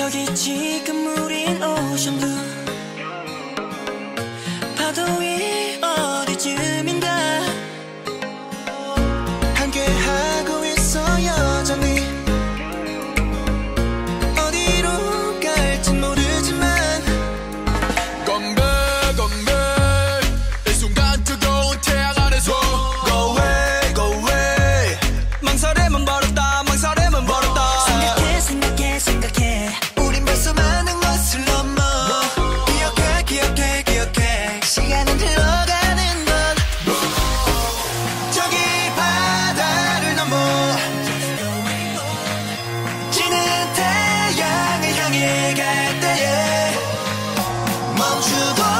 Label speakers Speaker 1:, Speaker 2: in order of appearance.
Speaker 1: 저기 지금 우린 오션뷰
Speaker 2: 때에 멈추고